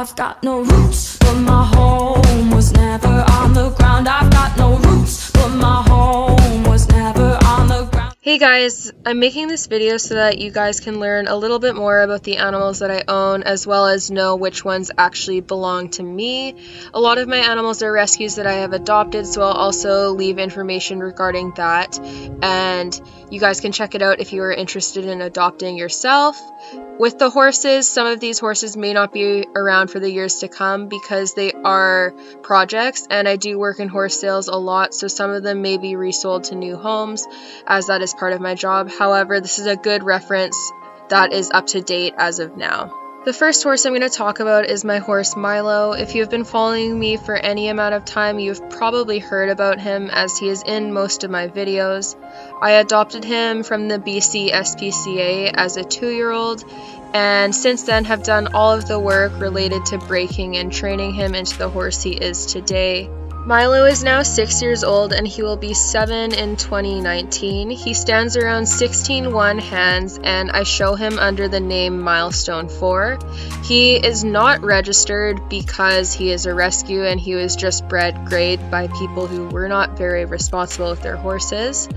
I've got no roots, but my home was never on the ground. I've got no roots, but my home was never on the ground. Hey guys, I'm making this video so that you guys can learn a little bit more about the animals that I own as well as know which ones actually belong to me. A lot of my animals are rescues that I have adopted so I'll also leave information regarding that and you guys can check it out if you are interested in adopting yourself. With the horses, some of these horses may not be around for the years to come because they are projects and I do work in horse sales a lot so some of them may be resold to new homes as that is part of my job. However, this is a good reference that is up to date as of now. The first horse I'm going to talk about is my horse Milo. If you have been following me for any amount of time, you've probably heard about him as he is in most of my videos. I adopted him from the BC SPCA as a two year old, and since then have done all of the work related to breaking and training him into the horse he is today. Milo is now 6 years old and he will be 7 in 2019. He stands around 16 1 hands and I show him under the name Milestone 4. He is not registered because he is a rescue and he was just bred great by people who were not very responsible with their horses.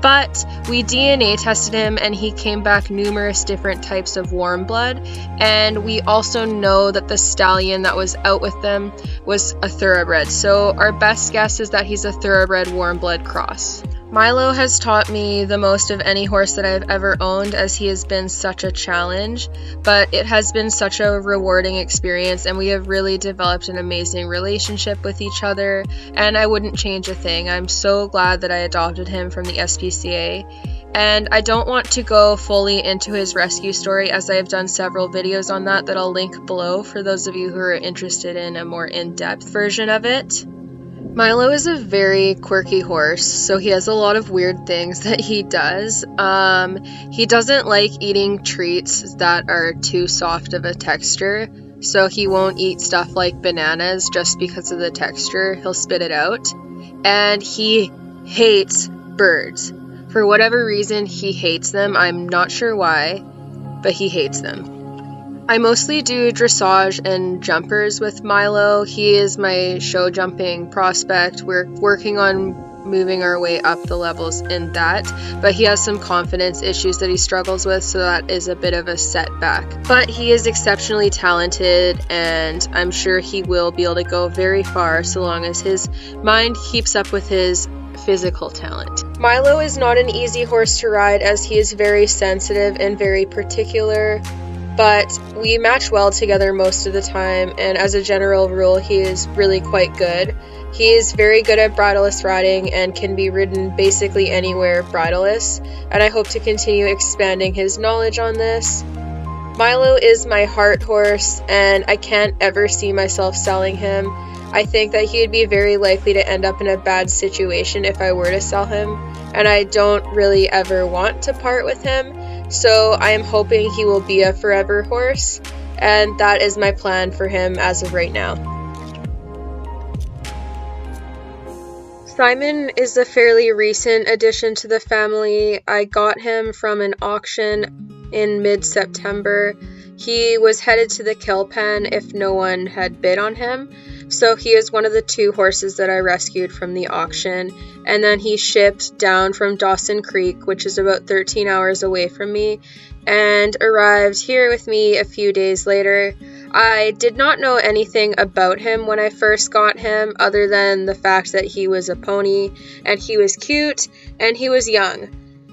But we DNA tested him and he came back numerous different types of warm blood. And we also know that the stallion that was out with them was a thoroughbred. So our best guess is that he's a thoroughbred warm blood cross. Milo has taught me the most of any horse that I've ever owned as he has been such a challenge, but it has been such a rewarding experience and we have really developed an amazing relationship with each other and I wouldn't change a thing. I'm so glad that I adopted him from the SPCA and I don't want to go fully into his rescue story as I have done several videos on that that I'll link below for those of you who are interested in a more in-depth version of it. Milo is a very quirky horse, so he has a lot of weird things that he does. Um, he doesn't like eating treats that are too soft of a texture, so he won't eat stuff like bananas just because of the texture. He'll spit it out. And he hates birds. For whatever reason, he hates them. I'm not sure why, but he hates them. I mostly do dressage and jumpers with Milo. He is my show jumping prospect. We're working on moving our way up the levels in that, but he has some confidence issues that he struggles with, so that is a bit of a setback. But he is exceptionally talented, and I'm sure he will be able to go very far so long as his mind keeps up with his physical talent. Milo is not an easy horse to ride as he is very sensitive and very particular but we match well together most of the time, and as a general rule, he is really quite good. He is very good at bridleless riding and can be ridden basically anywhere bridleless, and I hope to continue expanding his knowledge on this. Milo is my heart horse, and I can't ever see myself selling him. I think that he would be very likely to end up in a bad situation if I were to sell him, and I don't really ever want to part with him. So I am hoping he will be a forever horse, and that is my plan for him as of right now. Simon is a fairly recent addition to the family. I got him from an auction in mid September. He was headed to the kill pen if no one had bid on him. So he is one of the two horses that I rescued from the auction. And then he shipped down from Dawson Creek, which is about 13 hours away from me, and arrived here with me a few days later. I did not know anything about him when I first got him, other than the fact that he was a pony and he was cute and he was young.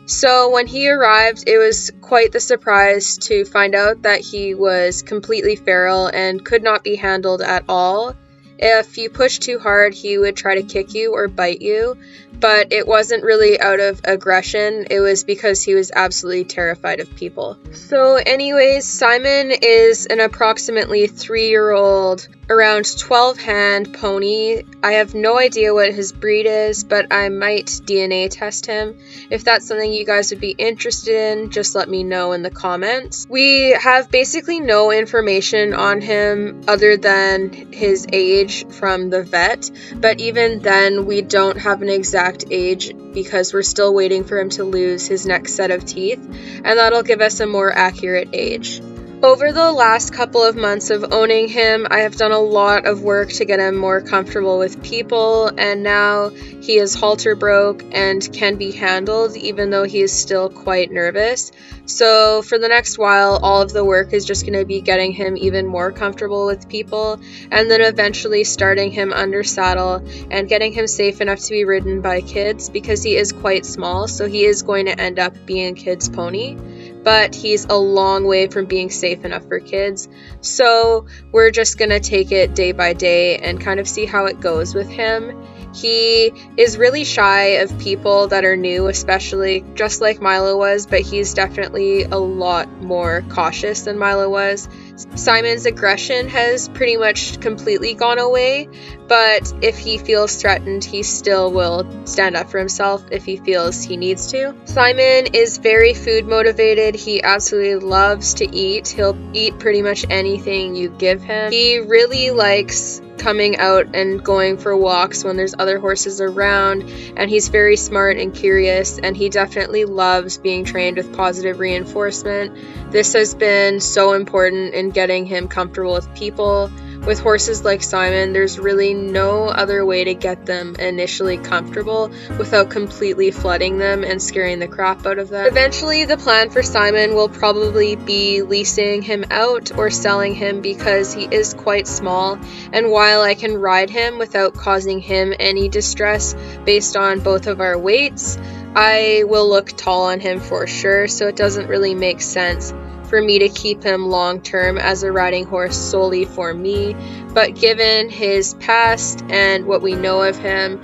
So when he arrived, it was quite the surprise to find out that he was completely feral and could not be handled at all. If you push too hard, he would try to kick you or bite you, but it wasn't really out of aggression, it was because he was absolutely terrified of people. So, anyways, Simon is an approximately three year old around 12 hand pony. I have no idea what his breed is, but I might DNA test him. If that's something you guys would be interested in, just let me know in the comments. We have basically no information on him other than his age from the vet, but even then, we don't have an exact age because we're still waiting for him to lose his next set of teeth, and that'll give us a more accurate age. Over the last couple of months of owning him, I have done a lot of work to get him more comfortable with people, and now he is halter broke and can be handled, even though he is still quite nervous. So, for the next while, all of the work is just going to be getting him even more comfortable with people, and then eventually starting him under saddle and getting him safe enough to be ridden by kids because he is quite small, so he is going to end up being a kid's pony but he's a long way from being safe enough for kids. So we're just gonna take it day by day and kind of see how it goes with him. He is really shy of people that are new, especially just like Milo was, but he's definitely a lot more cautious than Milo was. Simon's aggression has pretty much completely gone away, but if he feels threatened, he still will stand up for himself if he feels he needs to. Simon is very food motivated. He absolutely loves to eat. He'll eat pretty much anything you give him. He really likes coming out and going for walks when there's other horses around and he's very smart and curious and he definitely loves being trained with positive reinforcement. This has been so important in getting him comfortable with people. With horses like Simon, there's really no other way to get them initially comfortable without completely flooding them and scaring the crap out of them. Eventually, the plan for Simon will probably be leasing him out or selling him because he is quite small, and while I can ride him without causing him any distress based on both of our weights, I will look tall on him for sure, so it doesn't really make sense for me to keep him long term as a riding horse solely for me, but given his past and what we know of him,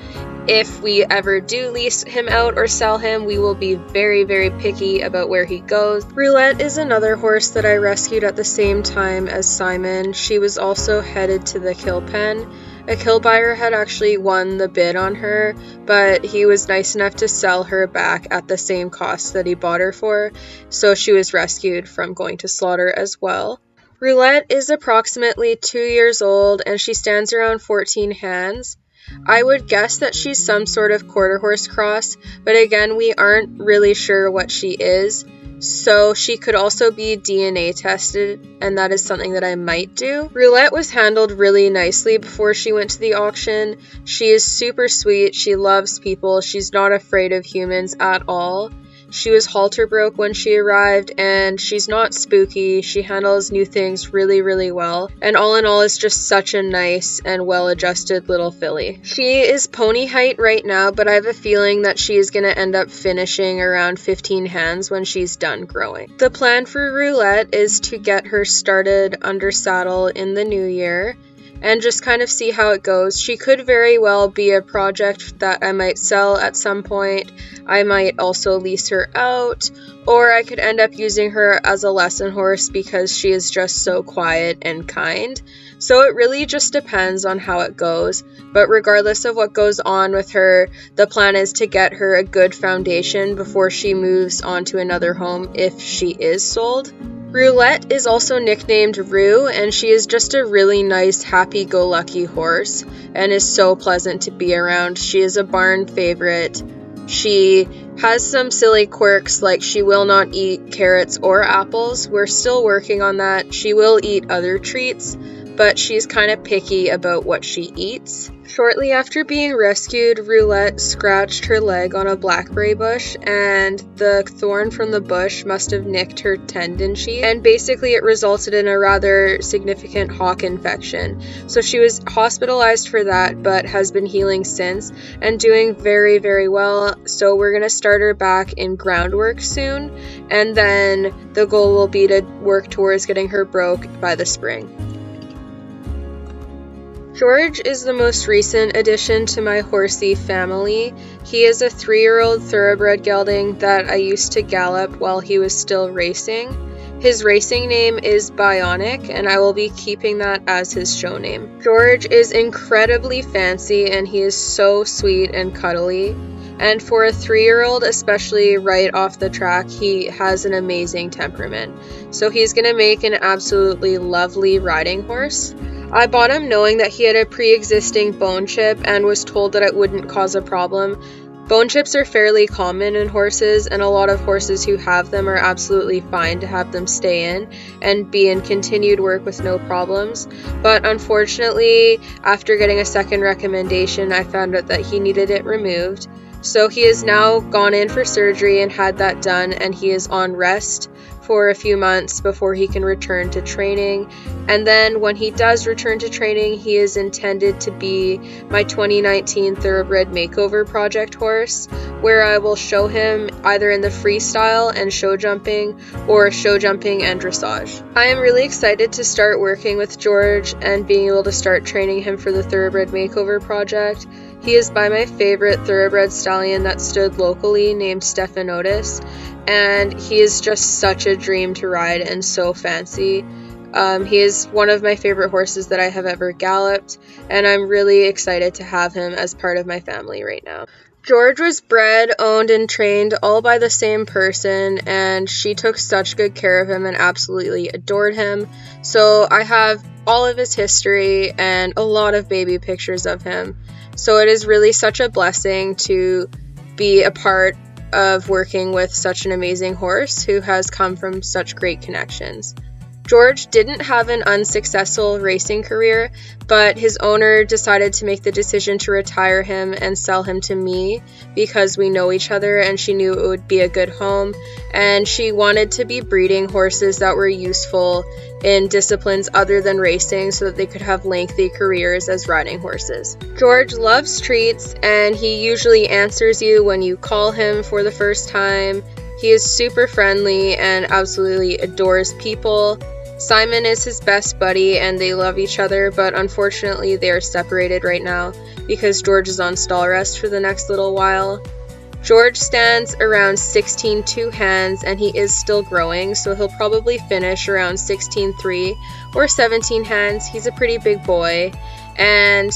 if we ever do lease him out or sell him, we will be very, very picky about where he goes. Roulette is another horse that I rescued at the same time as Simon. She was also headed to the kill pen. A kill buyer had actually won the bid on her, but he was nice enough to sell her back at the same cost that he bought her for, so she was rescued from going to slaughter as well. Roulette is approximately two years old and she stands around 14 hands. I would guess that she's some sort of quarter horse cross, but again, we aren't really sure what she is. So she could also be DNA tested, and that is something that I might do. Roulette was handled really nicely before she went to the auction. She is super sweet, she loves people, she's not afraid of humans at all. She was halter broke when she arrived, and she's not spooky. She handles new things really, really well. And all in all, is just such a nice and well adjusted little filly. She is pony height right now, but I have a feeling that she is going to end up finishing around 15 hands when she's done growing. The plan for Roulette is to get her started under saddle in the new year and just kind of see how it goes. She could very well be a project that I might sell at some point. I might also lease her out, or I could end up using her as a lesson horse because she is just so quiet and kind. So it really just depends on how it goes. But regardless of what goes on with her, the plan is to get her a good foundation before she moves on to another home if she is sold. Roulette is also nicknamed Rue, and she is just a really nice, happy go lucky horse and is so pleasant to be around. She is a barn favorite. She has some silly quirks like she will not eat carrots or apples. We're still working on that. She will eat other treats, but she's kind of picky about what she eats. Shortly after being rescued, Roulette scratched her leg on a blackberry bush, and the thorn from the bush must have nicked her tendon sheath, and basically it resulted in a rather significant hock infection. So she was hospitalized for that, but has been healing since and doing very, very well. So we're gonna start her back in groundwork soon, and then the goal will be to work towards getting her broke by the spring. George is the most recent addition to my horsey family. He is a three year old thoroughbred gelding that I used to gallop while he was still racing. His racing name is Bionic, and I will be keeping that as his show name. George is incredibly fancy and he is so sweet and cuddly. And for a three year old, especially right off the track, he has an amazing temperament. So he's going to make an absolutely lovely riding horse. I bought him knowing that he had a pre existing bone chip and was told that it wouldn't cause a problem. Bone chips are fairly common in horses, and a lot of horses who have them are absolutely fine to have them stay in and be in continued work with no problems. But unfortunately, after getting a second recommendation, I found out that he needed it removed. So he has now gone in for surgery and had that done, and he is on rest for a few months before he can return to training. And then when he does return to training, he is intended to be my 2019 Thoroughbred Makeover Project horse, where I will show him either in the freestyle and show jumping or show jumping and dressage. I am really excited to start working with George and being able to start training him for the Thoroughbred Makeover Project. He is by my favorite thoroughbred stallion that stood locally named Stephanotis, and he is just such a dream to ride and so fancy. Um, he is one of my favorite horses that I have ever galloped, and I'm really excited to have him as part of my family right now. George was bred, owned, and trained all by the same person, and she took such good care of him and absolutely adored him. So I have all of his history and a lot of baby pictures of him. So it is really such a blessing to be a part of working with such an amazing horse who has come from such great connections. George didn't have an unsuccessful racing career, but his owner decided to make the decision to retire him and sell him to me because we know each other and she knew it would be a good home. And she wanted to be breeding horses that were useful in disciplines other than racing so that they could have lengthy careers as riding horses. George loves treats and he usually answers you when you call him for the first time. He is super friendly and absolutely adores people. Simon is his best buddy and they love each other, but unfortunately they are separated right now because George is on stall rest for the next little while. George stands around 16 two hands and he is still growing, so he'll probably finish around 16 three or 17 hands. He's a pretty big boy, and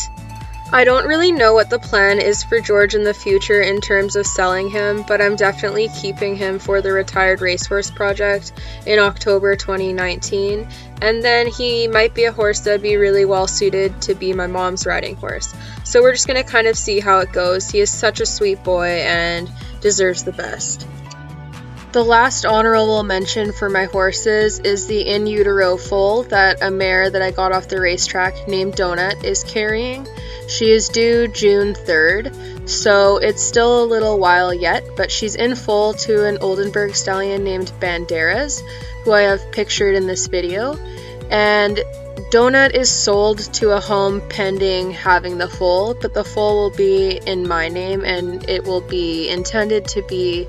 I don't really know what the plan is for George in the future in terms of selling him, but I'm definitely keeping him for the Retired Racehorse Project in October 2019. And then he might be a horse that'd be really well suited to be my mom's riding horse. So we're just gonna kind of see how it goes. He is such a sweet boy and deserves the best. The last honorable mention for my horses is the in utero foal that a mare that I got off the racetrack named Donut is carrying. She is due June 3rd, so it's still a little while yet, but she's in foal to an Oldenburg stallion named Banderas, who I have pictured in this video. And Donut is sold to a home pending having the foal, but the foal will be in my name and it will be intended to be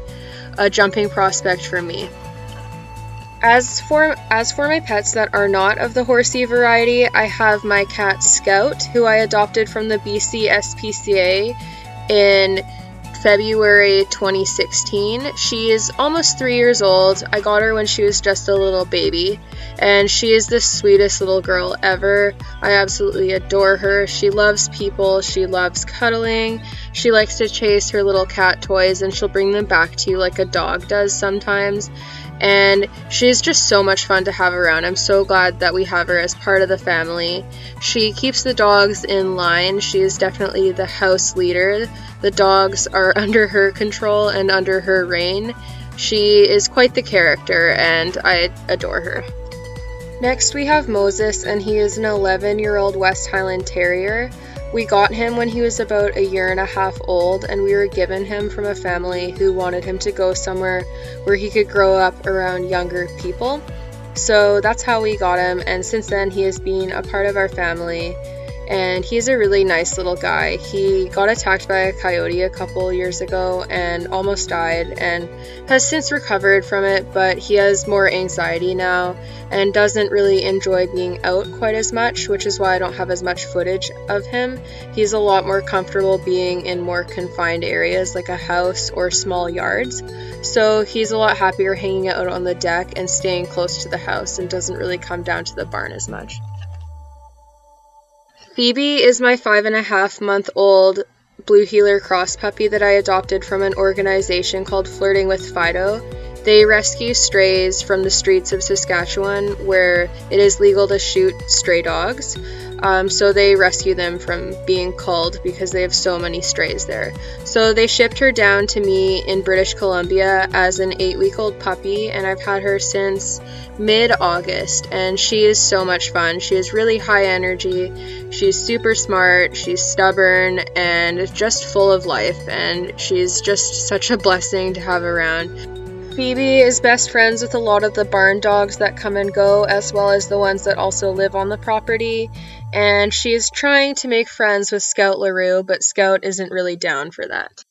a jumping prospect for me. As for as for my pets that are not of the horsey variety, I have my cat Scout, who I adopted from the BC SPCA in February 2016. She is almost three years old. I got her when she was just a little baby, and she is the sweetest little girl ever. I absolutely adore her. She loves people, she loves cuddling, she likes to chase her little cat toys, and she'll bring them back to you like a dog does sometimes and she's just so much fun to have around. I'm so glad that we have her as part of the family. She keeps the dogs in line. She is definitely the house leader. The dogs are under her control and under her reign. She is quite the character, and I adore her. Next, we have Moses, and he is an 11 year old West Highland Terrier. We got him when he was about a year and a half old, and we were given him from a family who wanted him to go somewhere where he could grow up around younger people. So that's how we got him, and since then he has been a part of our family and he's a really nice little guy. He got attacked by a coyote a couple years ago and almost died and has since recovered from it, but he has more anxiety now and doesn't really enjoy being out quite as much, which is why I don't have as much footage of him. He's a lot more comfortable being in more confined areas like a house or small yards. So he's a lot happier hanging out on the deck and staying close to the house and doesn't really come down to the barn as much. Phoebe is my five and a half month old blue heeler cross puppy that I adopted from an organization called Flirting with Fido. They rescue strays from the streets of Saskatchewan where it is legal to shoot stray dogs. Um, so they rescue them from being culled because they have so many strays there. So they shipped her down to me in British Columbia as an eight week old puppy, and I've had her since mid August. And she is so much fun. She is really high energy, she's super smart, she's stubborn, and just full of life. And she's just such a blessing to have around. Phoebe is best friends with a lot of the barn dogs that come and go, as well as the ones that also live on the property. And she is trying to make friends with Scout LaRue, but Scout isn't really down for that.